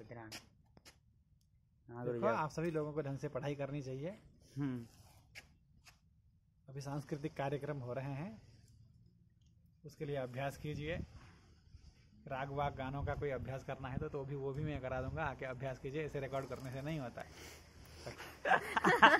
विद्रान हाँ, तो देखो आप सभी लोगों को ढंग से पढ़ाई करनी चाहिए। हम्म। अभी सांस्कृतिक कार्यक्रम हो रहे हैं। उसके लिए अभ्यास कीजिए। राग वाग गानों का कोई अभ्यास करना है तो, तो भी वो भी मैं करा दूँगा। आके अभ्यास कीजिए। इसे रिकॉर्ड करने से नहीं होता है।